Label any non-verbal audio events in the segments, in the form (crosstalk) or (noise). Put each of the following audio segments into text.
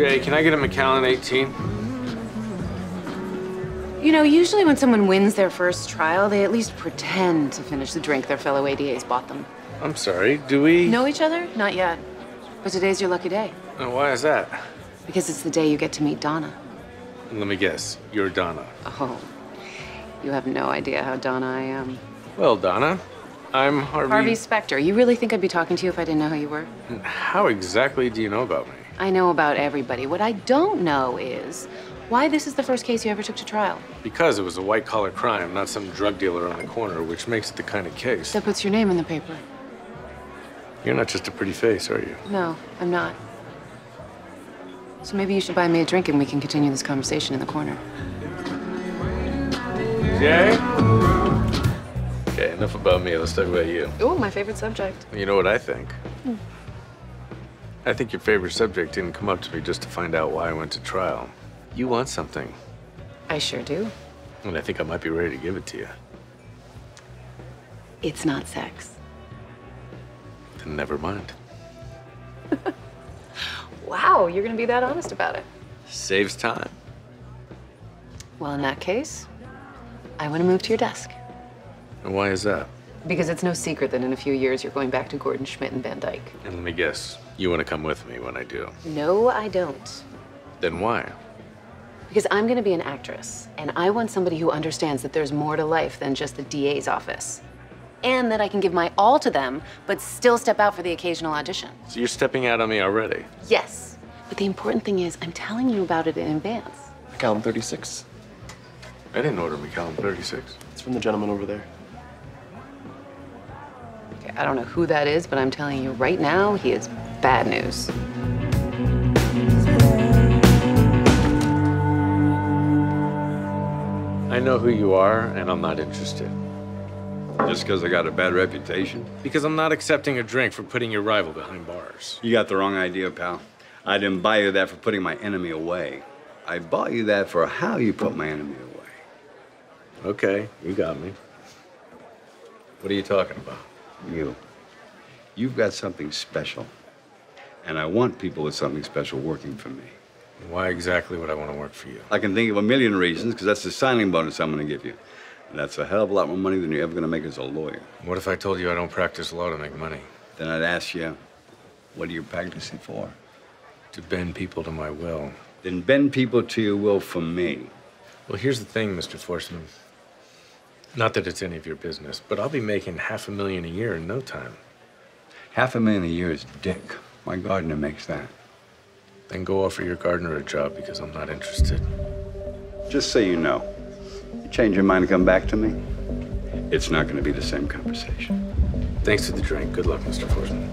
Jay, can I get a Macallan 18? You know, usually when someone wins their first trial, they at least pretend to finish the drink their fellow ADAs bought them. I'm sorry, do we? Know each other? Not yet. But today's your lucky day. Uh, why is that? Because it's the day you get to meet Donna. And Let me guess, you're Donna. Oh, you have no idea how Donna I am. Well, Donna, I'm Harvey. Harvey Specter. You really think I'd be talking to you if I didn't know who you were? How exactly do you know about me? I know about everybody. What I don't know is why this is the first case you ever took to trial. Because it was a white collar crime, not some drug dealer on the corner, which makes it the kind of case. That puts your name in the paper. You're not just a pretty face, are you? No, I'm not. So maybe you should buy me a drink and we can continue this conversation in the corner. Jay? Okay, enough about me. Let's talk about you. Oh, my favorite subject. You know what I think? Hmm. I think your favorite subject didn't come up to me just to find out why I went to trial. You want something, I sure do. and I think I might be ready to give it to you. It's not sex. Then never mind. (laughs) Wow, you're gonna be that honest about it. Saves time. Well, in that case, I want to move to your desk. And why is that? Because it's no secret that in a few years you're going back to Gordon Schmidt and Van Dyke. And let me guess, you want to come with me when I do. No, I don't. Then why? Because I'm going to be an actress, and I want somebody who understands that there's more to life than just the DA's office. And that I can give my all to them, but still step out for the occasional audition. So you're stepping out on me already. Yes. But the important thing is, I'm telling you about it in advance. Column 36. I didn't order Macallan 36. It's from the gentleman over there. Okay, I don't know who that is, but I'm telling you right now, he is bad news. I know who you are, and I'm not interested. Just because I got a bad reputation? Because I'm not accepting a drink for putting your rival behind bars. You got the wrong idea, pal. I didn't buy you that for putting my enemy away. I bought you that for how you put my enemy away. Okay, you got me. What are you talking about? You. You've got something special. And I want people with something special working for me. Why exactly would I want to work for you? I can think of a million reasons, because that's the signing bonus I'm going to give you. And that's a hell of a lot more money than you're ever going to make as a lawyer. What if I told you I don't practice law to make money? Then I'd ask you, what are you practicing for? To bend people to my will. Then bend people to your will for me. Well, here's the thing, Mr. Forstman. Not that it's any of your business, but I'll be making half a million a year in no time. Half a million a year is dick. My gardener makes that. Then go offer your gardener a job because I'm not interested. Just so you know, you change your mind and come back to me, it's not going to be the same conversation. Thanks for the drink. Good luck, Mr. Forstman.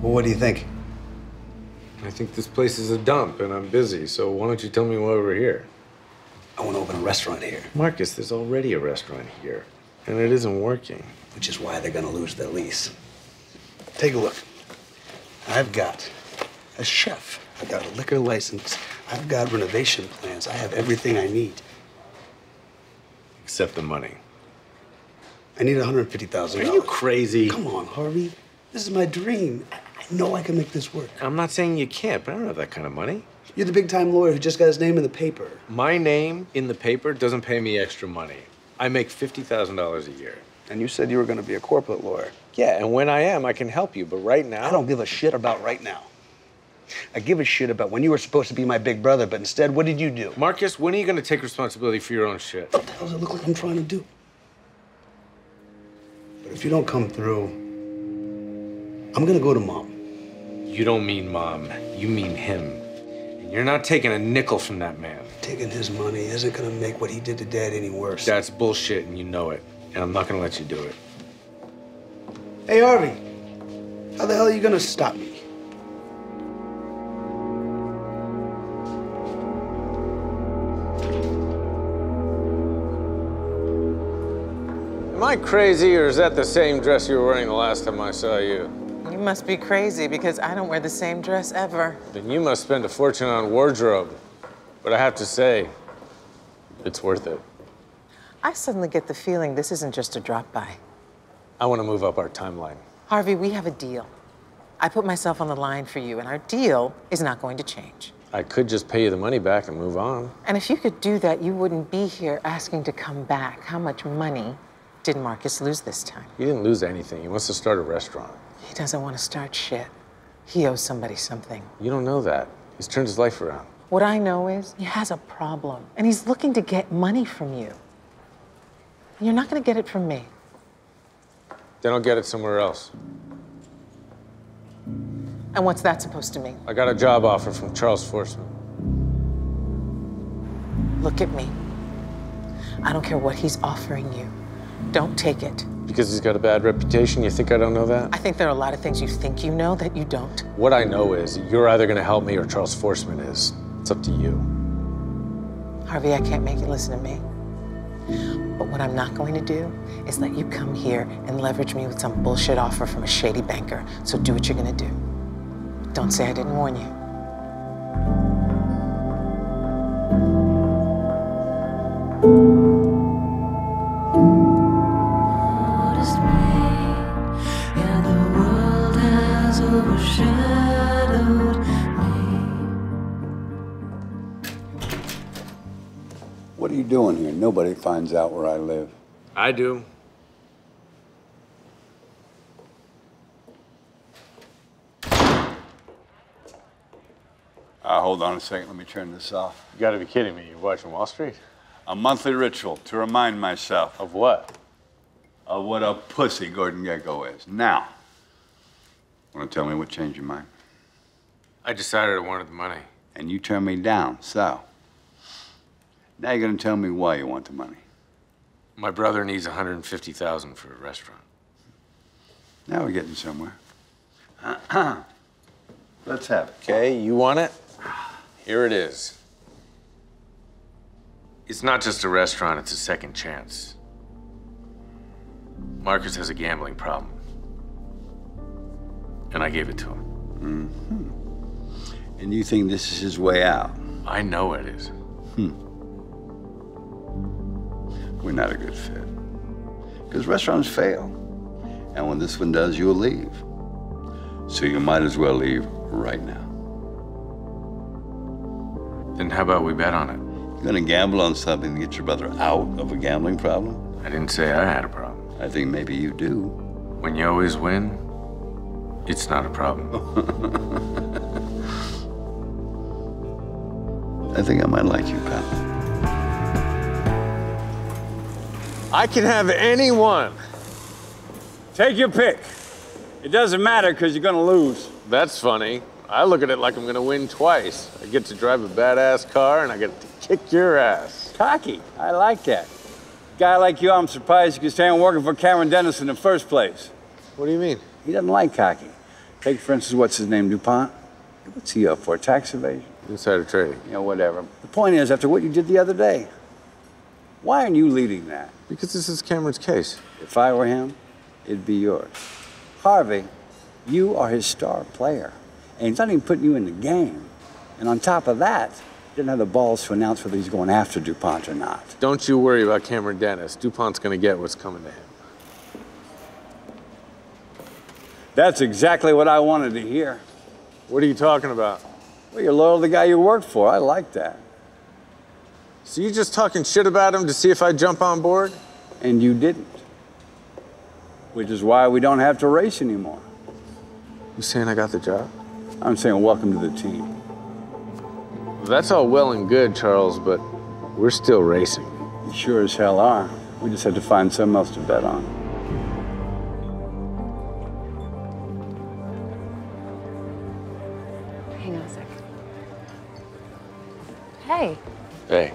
Well, what do you think? I think this place is a dump and I'm busy, so why don't you tell me why we're here? I want to open a restaurant here, Marcus, there's already a restaurant here, and it isn't working. Which is why they're going to lose their lease. Take a look. I've got a chef. I've got a liquor license. I've got renovation plans. I have everything I need. Except the money. I need $150,000. Are you crazy? Come on, Harvey. This is my dream. I I know I can make this work. I'm not saying you can't, but I don't have that kind of money. You're the big time lawyer who just got his name in the paper. My name in the paper doesn't pay me extra money. I make $50,000 a year. And you said you were going to be a corporate lawyer. Yeah, and when I am, I can help you, but right now. I don't give a shit about right now. I give a shit about when you were supposed to be my big brother, but instead, what did you do? Marcus, when are you going to take responsibility for your own shit? What the hell does it look like I'm trying to do? But if you don't come through, I'm gonna go to mom. You don't mean mom, you mean him. And you're not taking a nickel from that man. Taking his money isn't gonna make what he did to dad any worse. That's bullshit, and you know it. And I'm not going to let you do it. Hey, Harvey, how the hell are you gonna stop me? Am I crazy, or is that the same dress you were wearing the last time I saw you? You must be crazy because I don't wear the same dress ever. Then you must spend a fortune on wardrobe. But I have to say, it's worth it. I suddenly get the feeling this isn't just a drop by. I want to move up our timeline. Harvey, we have a deal. I put myself on the line for you, and our deal is not going to change. I could just pay you the money back and move on. And if you could do that, you wouldn't be here asking to come back. How much money did Marcus lose this time? He didn't lose anything. He wants to start a restaurant. He doesn't want to start shit. He owes somebody something. You don't know that. He's turned his life around. What I know is he has a problem, and he's looking to get money from you. You're not going to get it from me. Then I'll get it somewhere else. And what's that supposed to mean? I got a job offer from Charles Forstman. Look at me. I don't care what he's offering you. Don't take it. Because he's got a bad reputation, you think I don't know that? I think there are a lot of things you think you know that you don't. What I know is you're either going to help me or Charles Forstman is. It's up to you. Harvey, I can't make you listen to me. But what I'm not going to do is let you come here and leverage me with some bullshit offer from a shady banker. So do what you're going to do. Don't say I didn't warn you. overshadowed What are you doing here? Nobody finds out where I live. I do. Uh, hold on a second. Let me turn this off. You gotta be kidding me. You're watching Wall Street? A monthly ritual to remind myself Of what? of what a pussy Gordon Gekko is. Now, want to tell me what changed your mind? I decided I wanted the money. And you turned me down, so. Now you're going to tell me why you want the money. My brother needs 150,000 for a restaurant. Now we're getting somewhere. (clears throat) Let's have it. Okay, you want it? Here it is. It's not just a restaurant, it's a second chance. Marcus has a gambling problem. And I gave it to him. Mm-hmm. And you think this is his way out? I know it is. Hmm. We're not a good fit. Because restaurants fail. And when this one does, you'll leave. So you might as well leave right now. Then how about we bet on it? You're gonna gamble on something to get your brother out of a gambling problem? I didn't say I had a problem. I think maybe you do. When you always win, it's not a problem. (laughs) I think I might like you, pal. I can have anyone. Take your pick. It doesn't matter because you're gonna lose. That's funny. I look at it like I'm gonna win twice. I get to drive a badass car and I get to kick your ass. Cocky. I like that. Guy like you, I'm surprised you could stay on working for Cameron Dennis in the first place. What do you mean? He doesn't like cocky. Take, for instance, what's his name, DuPont? What's he up for? Tax evasion? Insider trading. You know, whatever. The point is, after what you did the other day, why aren't you leading that? Because this is Cameron's case. If I were him, it'd be yours. Harvey, you are his star player, and he's not even putting you in the game. And on top of that, he didn't have the balls to announce whether he's going after DuPont or not. Don't you worry about Cameron Dennis. DuPont's gonna get what's coming to him. That's exactly what I wanted to hear. What are you talking about? Well, you're loyal to the guy you worked for. I like that. So you just talking shit about him to see if I jump on board? And you didn't. Which is why we don't have to race anymore. You saying I got the job? I'm saying welcome to the team. That's all well and good, Charles, but we're still racing. You sure as hell are. We just have to find something else to bet on. Hang on a sec. Hey, Hey,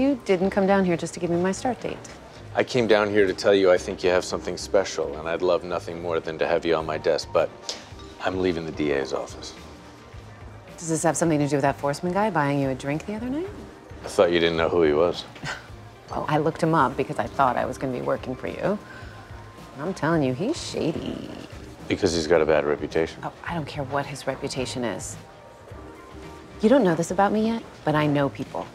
you didn't come down here just to give me my start date. I came down here to tell you I think you have something special, and I'd love nothing more than to have you on my desk, but I'm leaving the DA's office. Does this have something to do with that Forstman guy buying you a drink the other night? I thought you didn't know who he was. Well, (laughs) I looked him up because I thought I was going to be working for you. I'm telling you, he's shady. Because he's got a bad reputation. Oh, I don't care what his reputation is. You don't know this about me yet, but I know people.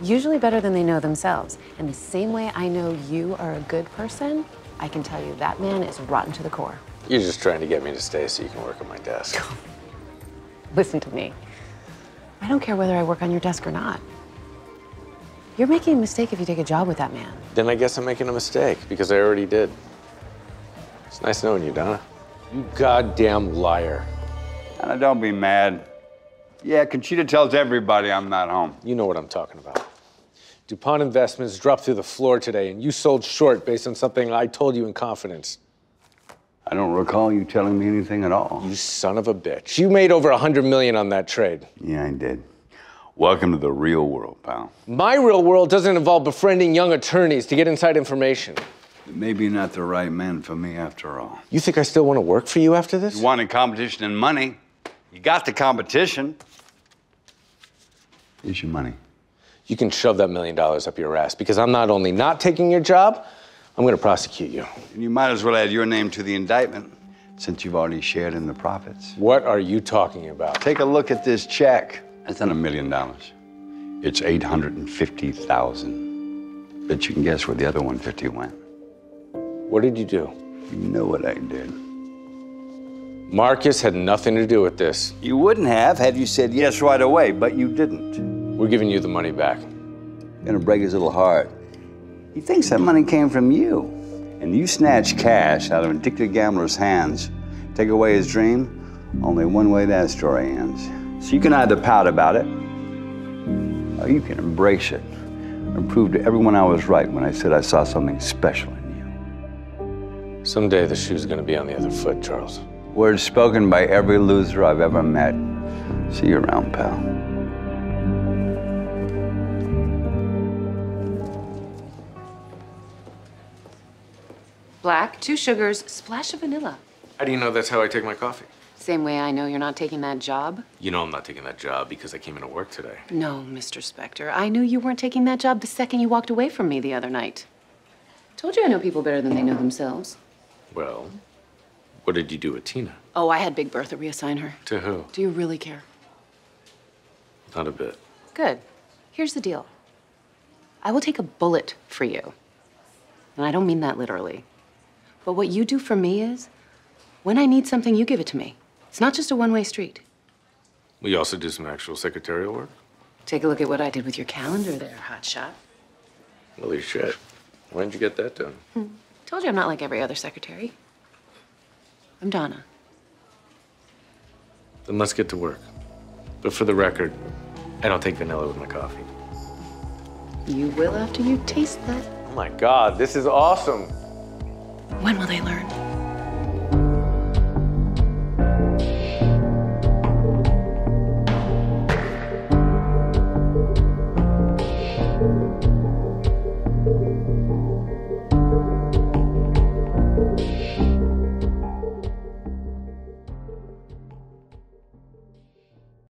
Usually better than they know themselves. And the same way I know you are a good person, I can tell you that man is rotten to the core. You're just trying to get me to stay so you can work at my desk. (laughs) Listen to me. I don't care whether I work on your desk or not. You're making a mistake if you take a job with that man. Then I guess I'm making a mistake because I already did. It's nice knowing you, Donna. You goddamn liar. Donna, don't be mad. Yeah, Conchita tells everybody I'm not home. You know what I'm talking about. DuPont Investments dropped through the floor today, and you sold short based on something I told you in confidence. I don't recall you telling me anything at all. You son of a bitch. You made over a hundred million on that trade. Yeah, I did. Welcome to the real world, pal. My real world doesn't involve befriending young attorneys to get inside information. Maybe not the right man for me after all. You think I still want to work for you after this? You wanted competition and money. You got the competition. Here's your money. You can shove that million dollars up your ass because I'm not only not taking your job, I'm going to prosecute you. And you might as well add your name to the indictment since you've already shared in the profits. What are you talking about? Take a look at this check. That's not a million dollars. It's 850,000. Bet you can guess where the other 150 went. What did you do? You know what I did. Marcus had nothing to do with this. You wouldn't have had you said yes right away, but you didn't. We're giving you the money back. Gonna break his little heart. He thinks that money came from you. And you snatch cash out of an addicted gambler's hands, take away his dream, only one way that story ends. So you can either pout about it, or you can embrace it and prove to everyone I was right when I said I saw something special in you. Someday the shoe's going to be on the other foot, Charles. Words spoken by every loser I've ever met. See you around, pal. Black, two sugars, splash of vanilla. How do you know that's how I take my coffee? Same way I know you're not taking that job. You know I'm not taking that job because I came into work today. No, Mr. Specter. I knew you weren't taking that job the second you walked away from me the other night. Told you I know people better than they know themselves. Well, what did you do with Tina? Oh, I had Big Bertha reassign her. To who? Do you really care? Not a bit. Good. Here's the deal I will take a bullet for you. And I don't mean that literally. But what you do for me is when I need something, you give it to me. It's not just a one way street. We also do some actual secretarial work. Take a look at what I did with your calendar there, hotshot. Holy shit. When did you get that done? Hmm. Told you I'm not like every other secretary. I'm Donna. Then let's get to work. But for the record, I don't take vanilla with my coffee. You will after you taste that. Oh my god, this is awesome. When will they learn?